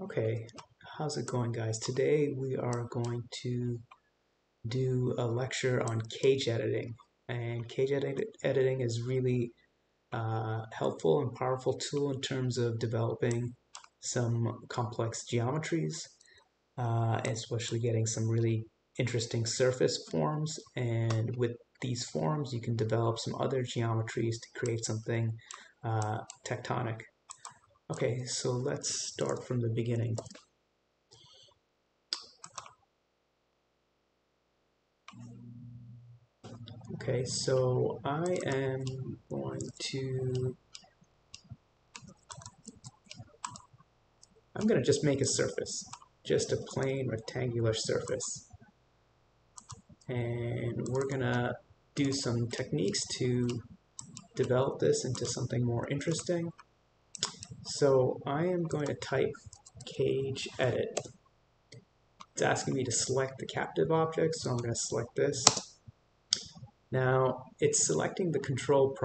Okay, how's it going guys? Today we are going to do a lecture on cage editing. And cage edit editing is really uh, helpful and powerful tool in terms of developing some complex geometries uh, especially getting some really interesting surface forms. And with these forms you can develop some other geometries to create something uh, tectonic Okay, so let's start from the beginning. Okay, so I am going to, I'm going to just make a surface, just a plain rectangular surface. And we're going to do some techniques to develop this into something more interesting. So I am going to type cage edit. It's asking me to select the captive object, so I'm going to select this. Now it's selecting the control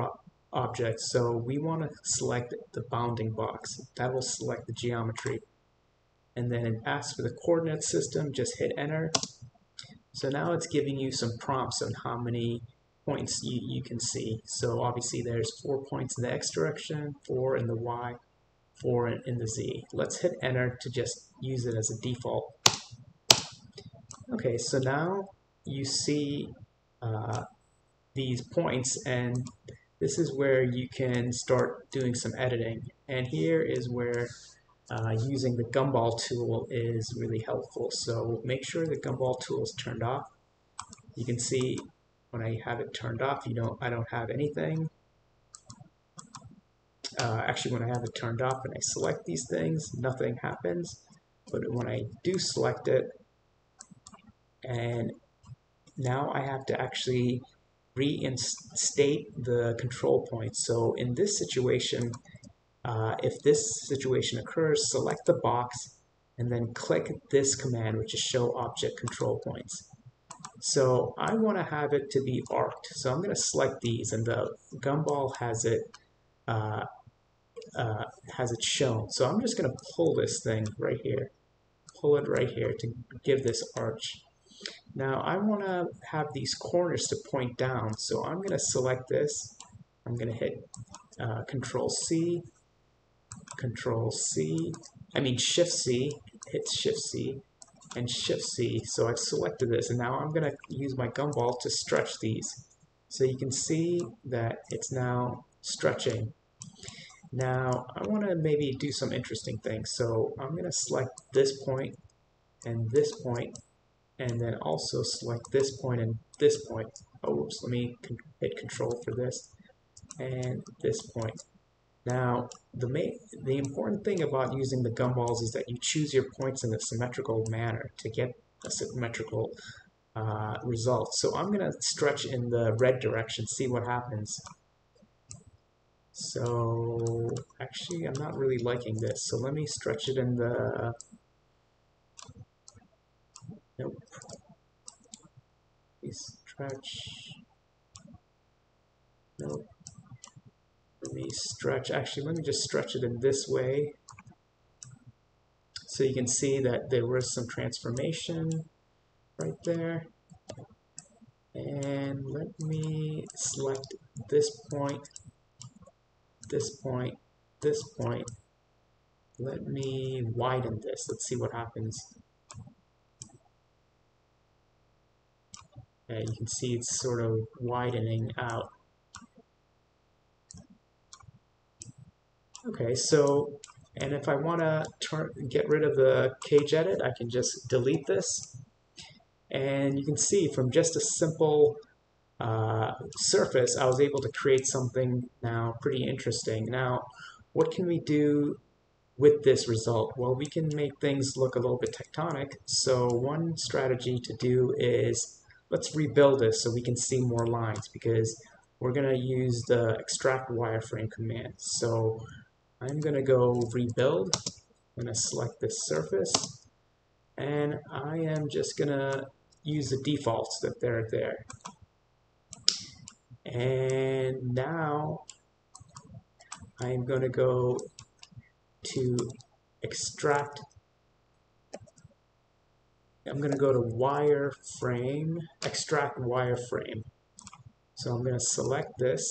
object, so we want to select the bounding box. That will select the geometry. And then it asks for the coordinate system, just hit enter. So now it's giving you some prompts on how many points you, you can see. So obviously there's four points in the x direction, four in the y, 4 in the Z. Let's hit enter to just use it as a default. Okay, so now you see uh, these points and this is where you can start doing some editing. And here is where uh, using the gumball tool is really helpful. So make sure the gumball tool is turned off. You can see when I have it turned off, you don't, I don't have anything uh, actually when I have it turned off and I select these things, nothing happens. But when I do select it, and now I have to actually reinstate the control point. So in this situation, uh, if this situation occurs, select the box and then click this command, which is show object control points. So I want to have it to be arced. So I'm going to select these and the gumball has it uh, uh, has it shown. So I'm just going to pull this thing right here, pull it right here to give this arch. Now I want to have these corners to point down, so I'm going to select this. I'm going to hit uh, Control C, Control C, I mean Shift C, hit Shift C, and Shift C. So I've selected this, and now I'm going to use my gumball to stretch these. So you can see that it's now stretching now, I want to maybe do some interesting things. So I'm going to select this point and this point, and then also select this point and this point. Oh, oops, let me hit control for this, and this point. Now, the, main, the important thing about using the gumballs is that you choose your points in a symmetrical manner to get a symmetrical uh, result. So I'm going to stretch in the red direction, see what happens. So actually I'm not really liking this. So let me stretch it in the, nope. Stretch, nope. Let me stretch, actually let me just stretch it in this way. So you can see that there was some transformation right there. And let me select this point this point, this point. Let me widen this. Let's see what happens. You can see it's sort of widening out. Okay, so, and if I want to turn get rid of the cage edit, I can just delete this. And you can see from just a simple uh, surface, I was able to create something now pretty interesting. Now, what can we do with this result? Well, we can make things look a little bit tectonic. So one strategy to do is let's rebuild this so we can see more lines because we're going to use the extract wireframe command. So I'm going to go rebuild. I'm going to select this surface and I am just going to use the defaults that they're there. And now I'm going to go to extract I'm going to go to wireframe, extract wireframe. So I'm going to select this.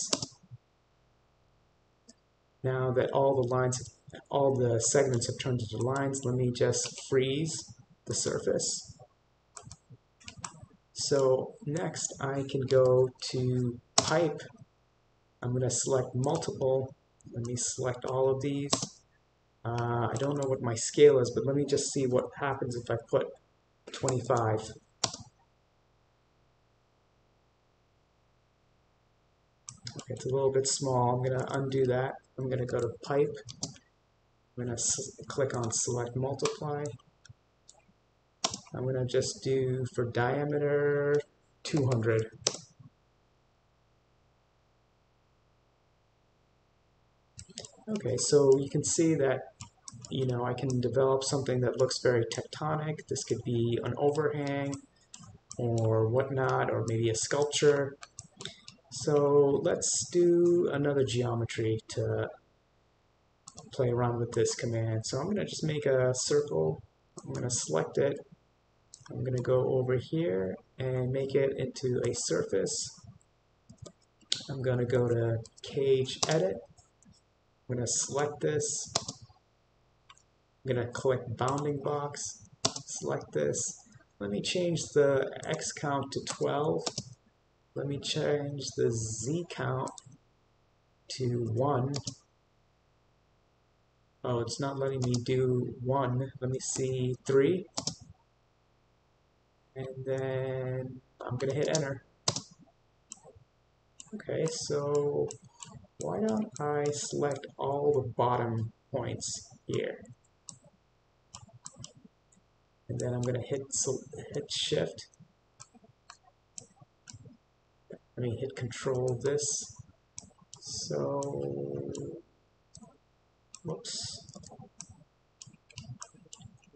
Now that all the lines, all the segments have turned into lines, let me just freeze the surface. So next I can go to pipe. I'm going to select multiple. Let me select all of these. Uh, I don't know what my scale is, but let me just see what happens if I put 25. Okay, it's a little bit small. I'm going to undo that. I'm going to go to pipe. I'm going to click on select multiply. I'm going to just do for diameter 200. Okay, so you can see that you know I can develop something that looks very tectonic. This could be an overhang or whatnot, or maybe a sculpture. So let's do another geometry to play around with this command. So I'm going to just make a circle. I'm going to select it. I'm going to go over here and make it into a surface. I'm going to go to Cage Edit. I'm going to select this. I'm going to click Bounding Box, select this. Let me change the X count to 12. Let me change the Z count to 1. Oh, it's not letting me do 1. Let me see 3. And then I'm going to hit enter. Okay, so why don't I select all the bottom points here? And then I'm going to hit, hit shift. Let me hit control this. So, whoops.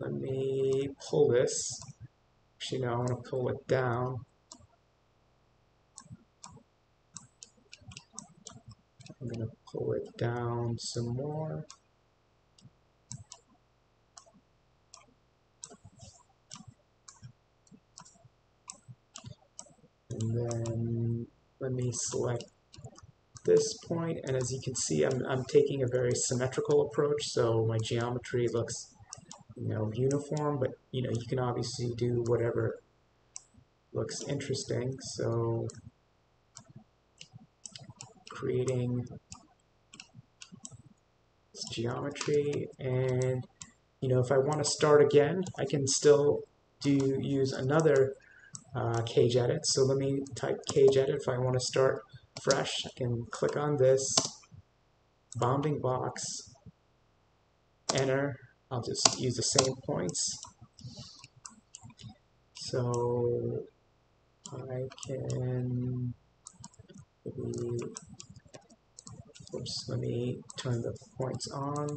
Let me pull this. Actually, no, I want to pull it down. I'm going to pull it down some more. And then let me select this point, and as you can see, I'm, I'm taking a very symmetrical approach, so my geometry looks, you know, uniform, but, you know, you can obviously do whatever looks interesting, so creating this geometry. And you know if I want to start again I can still do use another uh, cage edit. So let me type cage edit. If I want to start fresh I can click on this bounding box enter. I'll just use the same points. So I can maybe Oops, let me turn the points on.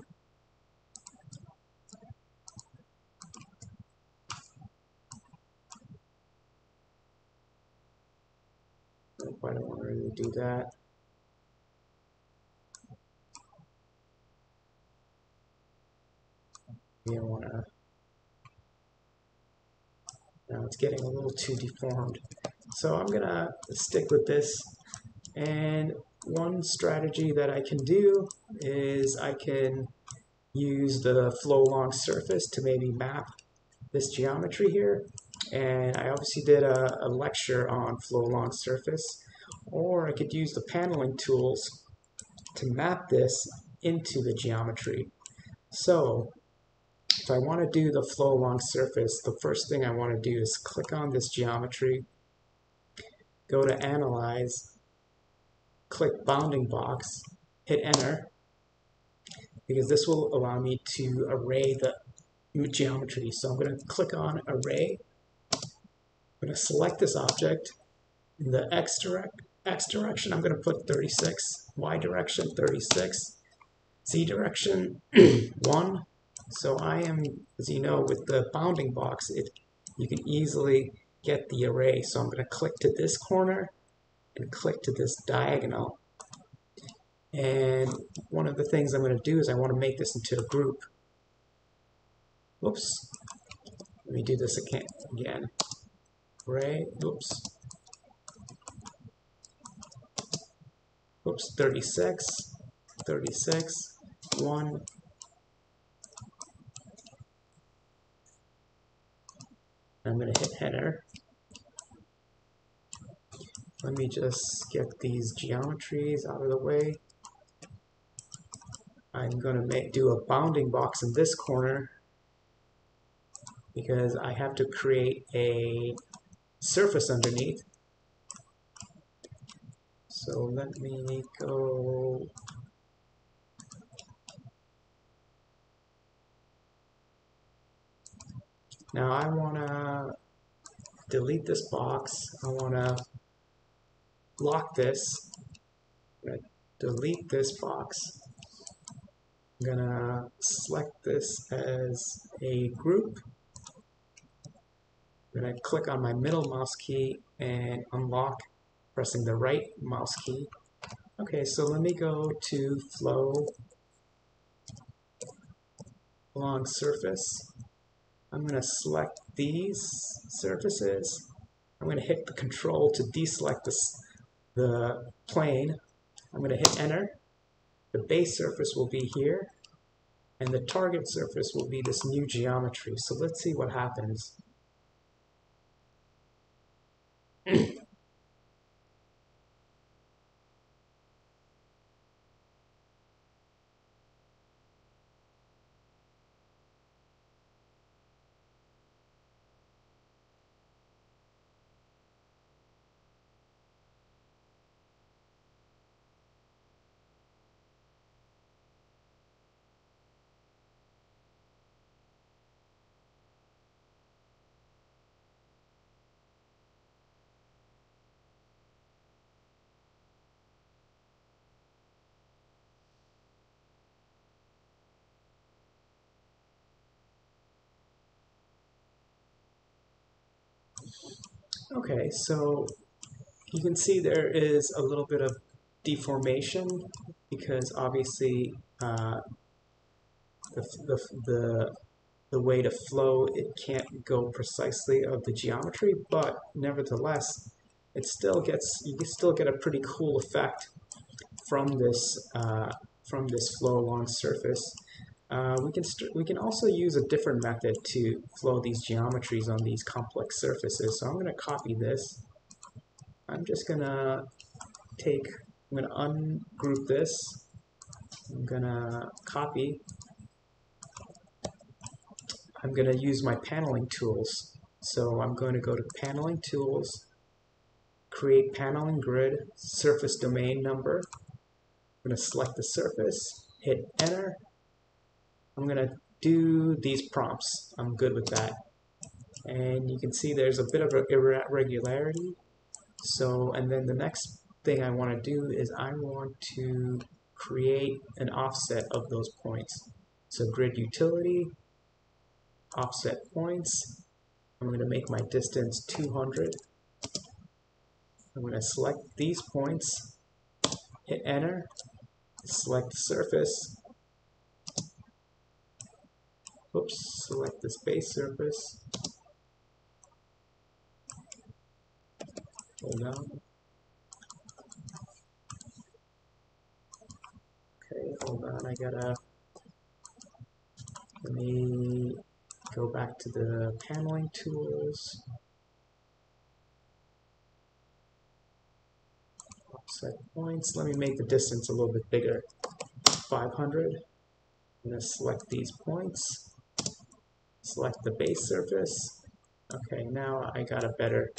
I don't want to really do that. You don't want to. Now it's getting a little too deformed. So I'm going to stick with this. And one strategy that I can do is I can use the flow along surface to maybe map this geometry here. And I obviously did a, a lecture on flow along surface. Or I could use the paneling tools to map this into the geometry. So if I want to do the flow along surface, the first thing I want to do is click on this geometry, go to Analyze, click bounding box, hit enter, because this will allow me to array the geometry. So I'm going to click on array. I'm going to select this object. In the x, direct, x direction, I'm going to put 36. Y direction, 36. Z direction, 1. So I am, as you know, with the bounding box, it you can easily get the array. So I'm going to click to this corner click to this diagonal. And one of the things I'm going to do is I want to make this into a group. Whoops. Let me do this again. Gray. Oops. Oops. 36. 36. 1. I'm going to hit enter. Let me just get these geometries out of the way. I'm going to make, do a bounding box in this corner because I have to create a surface underneath. So let me go Now I want to delete this box. I want to lock this. delete this box. I'm going to select this as a group. I'm to click on my middle mouse key and unlock pressing the right mouse key. Okay, so let me go to flow along surface. I'm going to select these surfaces. I'm to hit the control to deselect this, the plane. I'm going to hit enter. The base surface will be here, and the target surface will be this new geometry. So let's see what happens. Okay, so you can see there is a little bit of deformation because obviously uh, the, the, the, the way to flow, it can't go precisely of the geometry, but nevertheless, it still gets, you still get a pretty cool effect from this, uh, from this flow along surface. Uh, we can we can also use a different method to flow these geometries on these complex surfaces. So I'm going to copy this. I'm just going to take, I'm going to ungroup this. I'm going to copy. I'm going to use my paneling tools. So I'm going to go to paneling tools, create paneling grid, surface domain number. I'm going to select the surface, hit enter, I'm to do these prompts. I'm good with that. And you can see there's a bit of irregularity. So, and then the next thing I want to do is I want to create an offset of those points. So grid utility, offset points. I'm going to make my distance 200. I'm going to select these points, hit enter, select surface, Oops, select the base surface. Hold on. Okay, hold on, I gotta, let me go back to the paneling tools. Offset points, let me make the distance a little bit bigger, 500. I'm gonna select these points select the base surface. Okay, now I got a better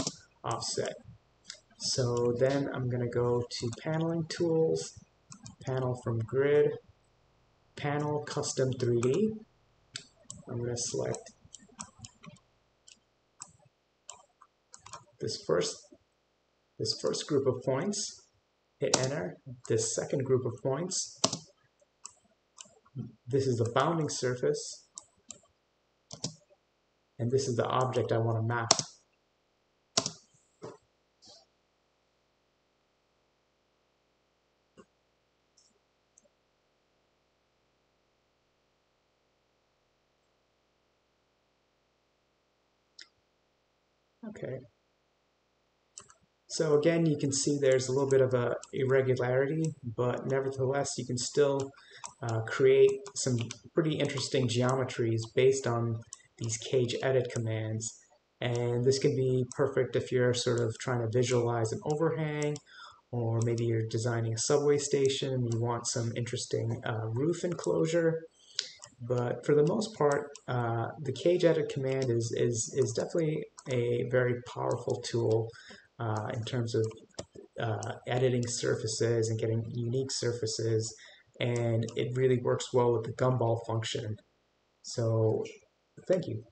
offset. So then I'm going to go to paneling tools, panel from grid, panel custom 3D. I'm going to select this first this first group of points, hit enter, this second group of points. This is the bounding surface, and this is the object I want to map. Okay. So again, you can see there's a little bit of a irregularity, but nevertheless, you can still uh, create some pretty interesting geometries based on these cage edit commands. And this can be perfect if you're sort of trying to visualize an overhang, or maybe you're designing a subway station you want some interesting uh, roof enclosure. But for the most part, uh, the cage edit command is, is, is definitely a very powerful tool uh, in terms of uh, editing surfaces and getting unique surfaces. And it really works well with the gumball function. So thank you.